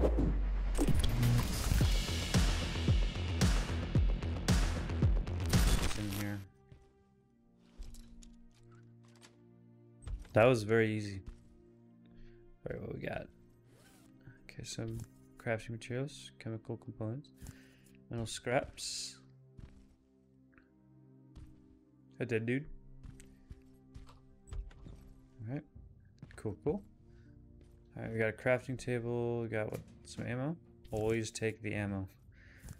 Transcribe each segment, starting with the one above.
What's in here? That was very easy. Alright, what we got? Okay, some crafting materials, chemical components, metal scraps. A dead dude. Alright. Cool, cool. Alright, we got a crafting table, we got what some ammo. Always take the ammo.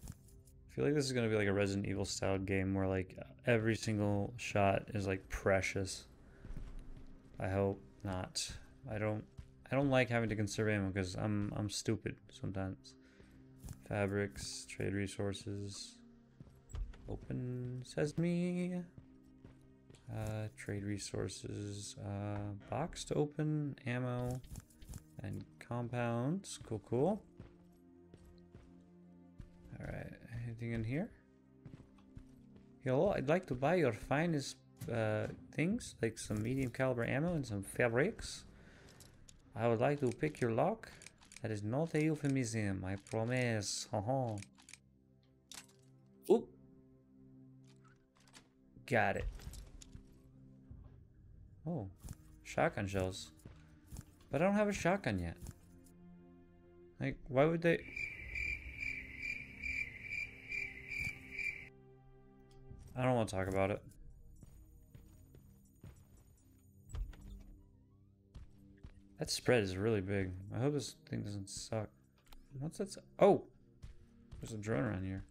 I feel like this is gonna be like a Resident Evil style game where like every single shot is like precious. I hope not. I don't I don't like having to conserve ammo because I'm I'm stupid sometimes. Fabrics, trade resources. Open sesame. Uh, trade resources. Uh, box to open. Ammo. And compounds. Cool, cool. Alright, anything in here? Hello, I'd like to buy your finest uh, things, like some medium caliber ammo and some fabrics. I would like to pick your lock. That is not a euphemism, I promise. Haha. Oop. Got it. Oh, shotgun shells. But I don't have a shotgun yet. Like, why would they... I don't want to talk about it. That spread is really big. I hope this thing doesn't suck. What's that? Oh! There's a drone around here.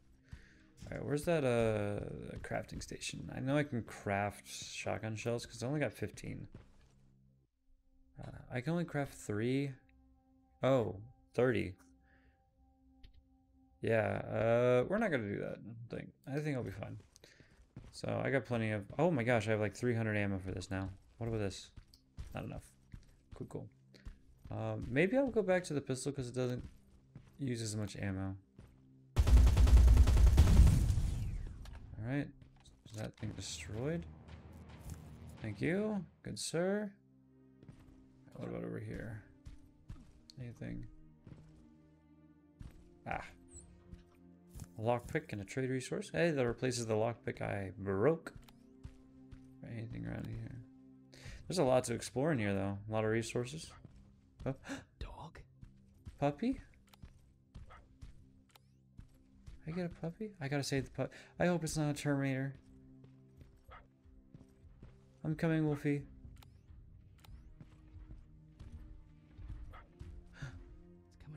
Alright, where's that uh crafting station? I know I can craft shotgun shells because I only got 15. Uh, I can only craft three. Oh, 30. Yeah, uh, we're not gonna do that I think. I think I'll be fine. So I got plenty of. Oh my gosh, I have like 300 ammo for this now. What about this? Not enough. Cool, cool. Um, maybe I'll go back to the pistol because it doesn't use as much ammo. Alright. Is that thing destroyed? Thank you. Good sir. What about over here? Anything? Ah. A lockpick and a trade resource. Hey, that replaces the lockpick I broke. Anything around here? There's a lot to explore in here, though. A lot of resources. Oh. Dog? Puppy? I get a puppy? I gotta save the pup. I hope it's not a Terminator. I'm coming, Wolfie.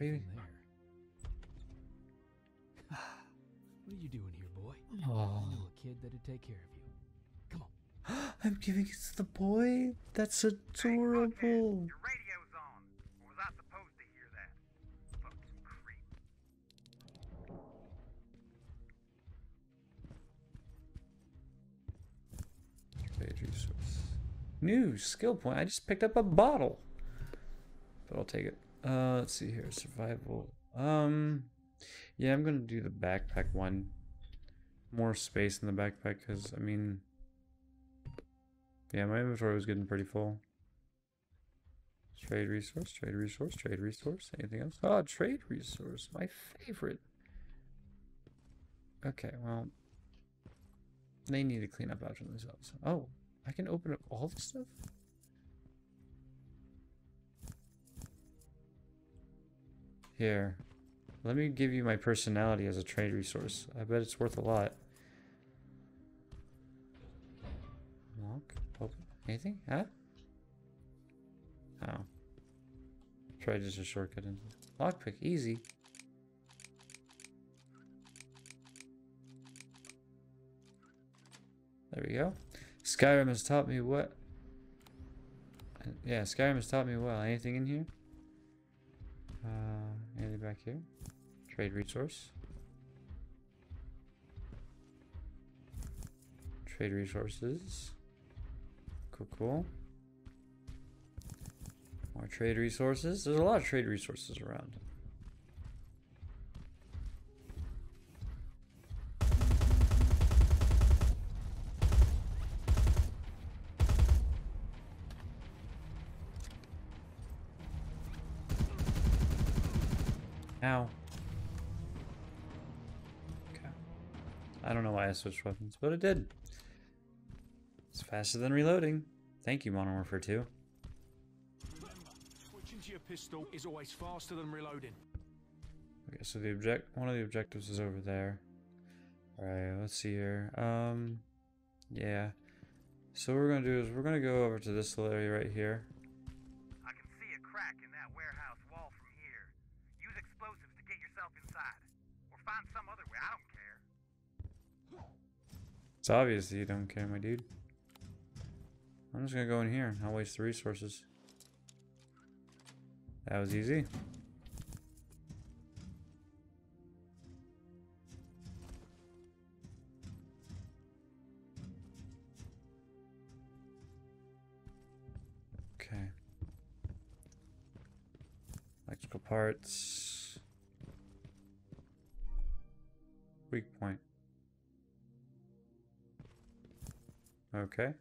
It's coming Are you- from there. what are you doing here, boy? Oh. I knew a oh. kid that'd take care of you. Come on. I'm giving it to the boy? That's adorable. Your radio's on. Was I supposed to hear that? Fucking creep. Trade resource. New skill point. I just picked up a bottle. But I'll take it. Uh, let's see here. Survival. Um, yeah, I'm gonna do the backpack one. More space in the backpack because I mean, yeah, my inventory was getting pretty full. Trade resource, trade resource, trade resource. Anything else? Oh, trade resource, my favorite. Okay, well, they need to clean up after themselves. Oh, I can open up all this stuff? Here. Let me give you my personality as a trade resource. I bet it's worth a lot. Lock? Open? Anything? Huh? Oh. Try just a shortcut in. Lockpick, easy. There we go. Skyrim has taught me what? Yeah, Skyrim has taught me well. Anything in here? Back here? Trade resource. Trade resources. Cool, cool. More trade resources. There's a lot of trade resources around. Ow. Okay. I don't know why I switched weapons, but it did. It's faster than reloading. Thank you, Modern Warfare 2. Switching to your pistol is always faster than reloading. Okay, so the object one of the objectives is over there. Alright, let's see here. Um yeah. So what we're gonna do is we're gonna go over to this little area right here. Find some other way, I don't care. It's obvious you don't care, my dude. I'm just gonna go in here I'll waste the resources. That was easy. Okay. Electrical parts. Weak point. Okay.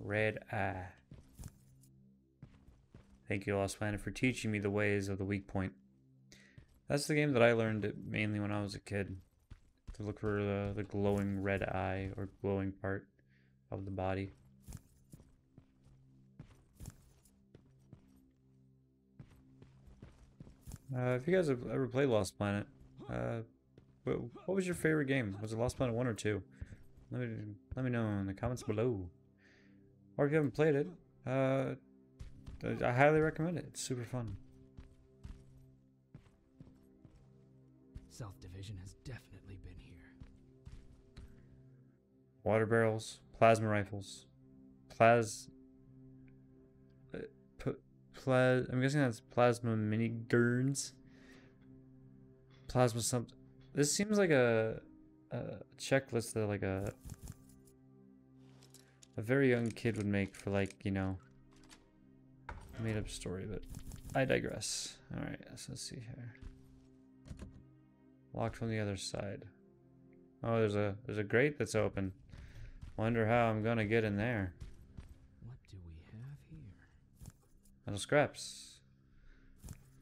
Red Eye. Thank you, Lost Planet, for teaching me the ways of the weak point. That's the game that I learned it mainly when I was a kid. To look for the, the glowing red eye or glowing part of the body. Uh, if you guys have ever played Lost Planet, uh, what, what was your favorite game? Was it Lost Planet 1 or 2? Let me, let me know in the comments below. Or if you haven't played it, uh, I highly recommend it. It's super fun. South Division has definitely been here. Water barrels, plasma rifles, plas. Uh, plas. I'm guessing that's plasma mini gurns. Plasma something. This seems like a, a checklist that like a a very young kid would make for like you know a made up story, but I digress. All right, so let's see here. Locked from the other side. Oh, there's a there's a grate that's open. Wonder how I'm gonna get in there. What do we have here? Metal scraps.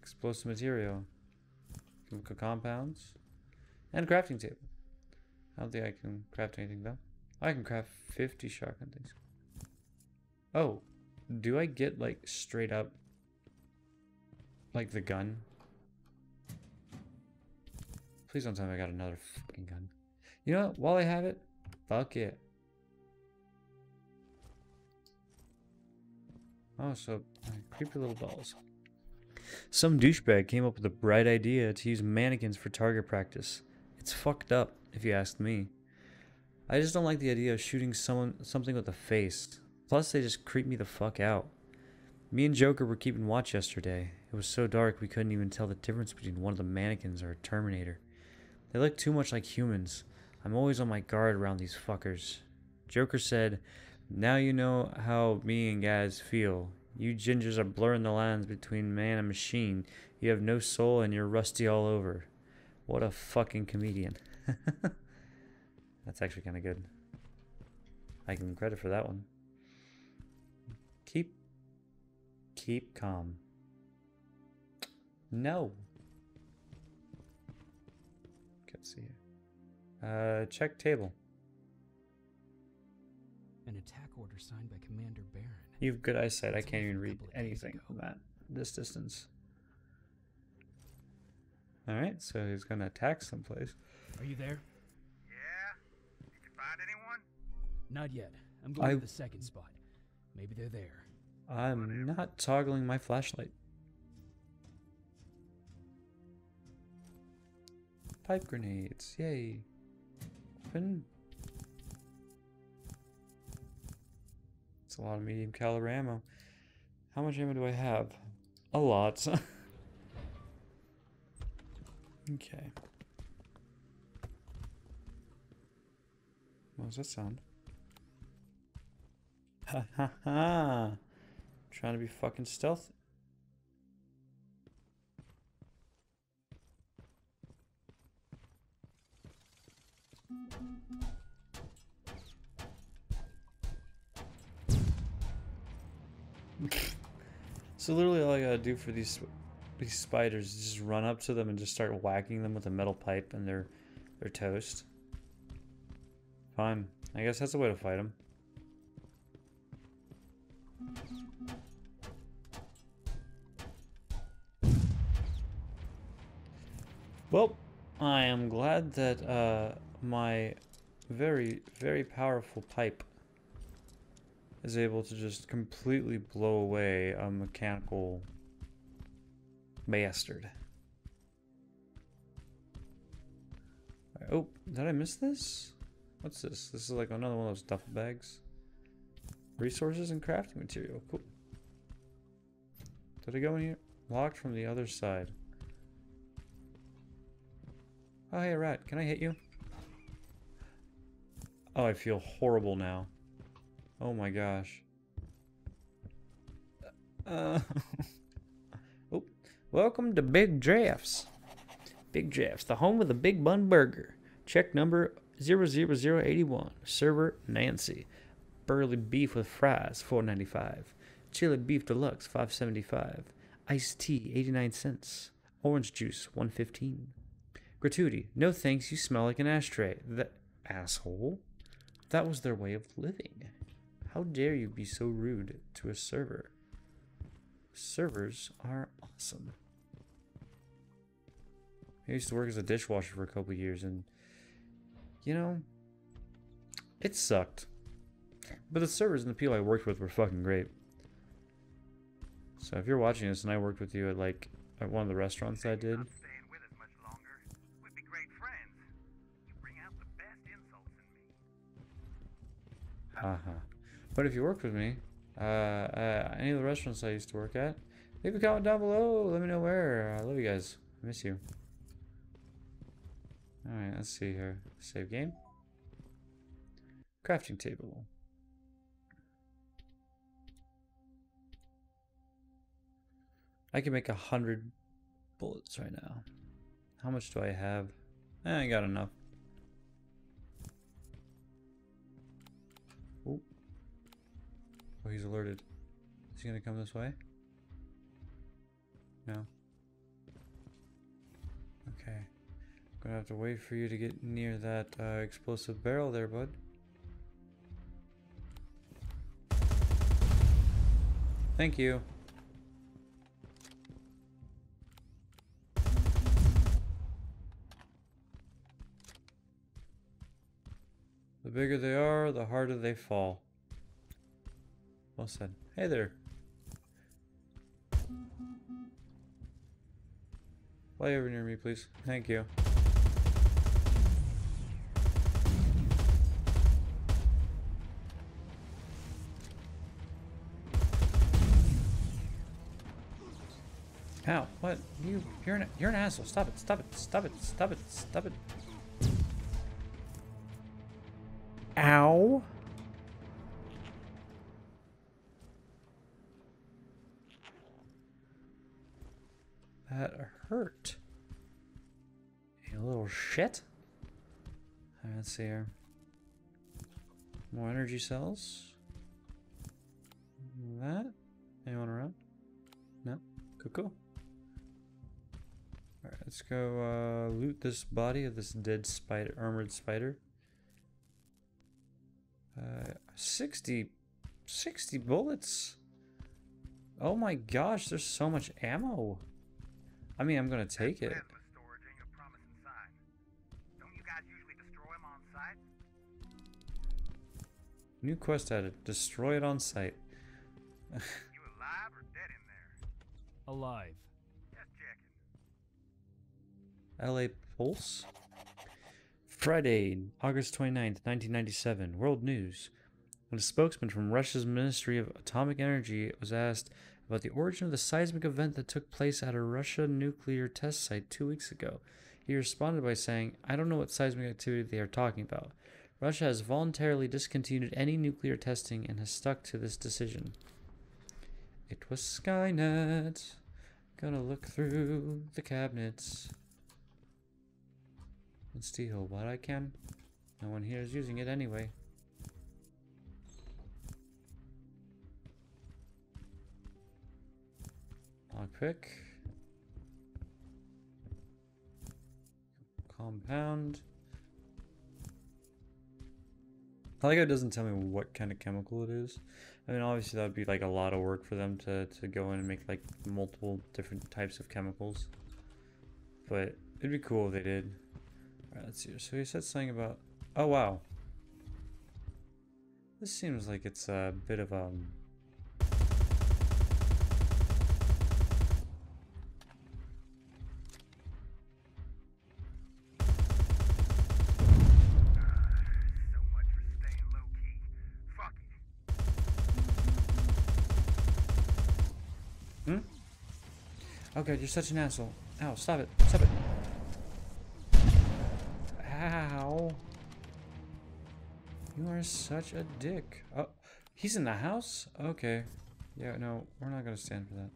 Explosive material. Chemical compounds. And crafting table. I don't think I can craft anything though. I can craft 50 shotgun things. Oh, do I get like straight up like the gun? Please don't tell me I got another fucking gun. You know what? While I have it, fuck it. Oh, so creepy little dolls. Some douchebag came up with a bright idea to use mannequins for target practice. It's fucked up, if you ask me. I just don't like the idea of shooting someone something with a face. Plus, they just creep me the fuck out. Me and Joker were keeping watch yesterday. It was so dark we couldn't even tell the difference between one of the mannequins or a Terminator. They look too much like humans. I'm always on my guard around these fuckers. Joker said, Now you know how me and Gaz feel. You gingers are blurring the lines between man and machine. You have no soul and you're rusty all over. What a fucking comedian. That's actually kind of good. I give him credit for that one. Keep. Keep calm. No. Let's see here. Uh, check table. An attack order signed by Commander Baron. You have good eyesight. I can't even read couple of days anything from that this distance. All right, so he's gonna attack someplace. Are you there? Yeah? Did you find anyone? Not yet. I'm going I- to the second spot. Maybe they're there. I'm not toggling my flashlight. Pipe grenades, yay! Open. It's a lot of medium caliber ammo. How much ammo do I have? A lot. okay. What was that sound? Ha ha ha! Trying to be fucking stealthy. so literally all I gotta do for these these spiders just run up to them and just start whacking them with a metal pipe and they're they're toast. Fine. I guess that's the way to fight them. Well, I am glad that uh, my very, very powerful pipe is able to just completely blow away a mechanical bastard. Oh, did I miss this? What's this? This is like another one of those duffel bags. Resources and crafting material. Cool. Did I go in here? Locked from the other side. Oh, hey, rat. Can I hit you? Oh, I feel horrible now. Oh my gosh. Uh, oh, welcome to Big Drafts. Big Drafts, the home of the Big Bun Burger. Check number 00081. Server Nancy. Burly beef with fries, 4.95. Chili beef deluxe, 5.75. Iced tea, 89 cents. Orange juice, 115. Gratuity. No thanks, you smell like an ashtray. That asshole. That was their way of living. How dare you be so rude to a server? Servers are awesome. I used to work as a dishwasher for a couple years and you know it sucked. But the servers and the people I worked with were fucking great. So if you're watching this and I worked with you at like at one of the restaurants I did, Not staying with us much longer. We'd be great friends. You bring out the best insults in me. Haha. But if you work with me, uh, uh, any of the restaurants I used to work at, leave a comment down below. Let me know where. I love you guys. I miss you. Alright, let's see here. Save game. Crafting table. I can make a hundred bullets right now. How much do I have? Eh, I got enough. Oh, he's alerted. Is he gonna come this way? No. Okay. Gonna have to wait for you to get near that uh, explosive barrel there, bud. Thank you. The bigger they are, the harder they fall. Well said. Hey there. Fly over near me, please. Thank you. Ow, what? You, you're an, you're an asshole. Stop it, stop it, stop it, stop it, stop it. Ow. That hurt. You little shit. Alright, let's see here. More energy cells. That. Anyone around? No? Cool, cool. Alright, let's go uh, loot this body of this dead spider, armored spider. Uh, 60, 60 bullets. Oh my gosh, there's so much ammo. I mean, I'm gonna take it. Plasma storage ain't a promise inside. Don't you guys usually destroy 'em on sight? New quest added. Destroy it on sight. You alive LA Pulse. Friday, August 29th, 1997. World News. When a spokesman from Russia's Ministry of Atomic Energy was asked about the origin of the seismic event that took place at a Russia nuclear test site two weeks ago, he responded by saying, I don't know what seismic activity they are talking about. Russia has voluntarily discontinued any nuclear testing and has stuck to this decision. It was Skynet. Gonna look through the cabinets and steal what I can. No one here is using it anyway. Lockpick. Compound. I like how it doesn't tell me what kind of chemical it is. I mean, obviously that would be like a lot of work for them to, to go in and make like multiple different types of chemicals. But it'd be cool if they did. Alright, let's see. So he said something about... Oh, wow. This seems like it's a bit of um So much for staying low key. Fuck it. Hmm? Oh you're such an asshole. Ow, stop it. Stop it. Such a dick. Oh, he's in the house? Okay. Yeah, no, we're not gonna stand for that.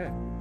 Won't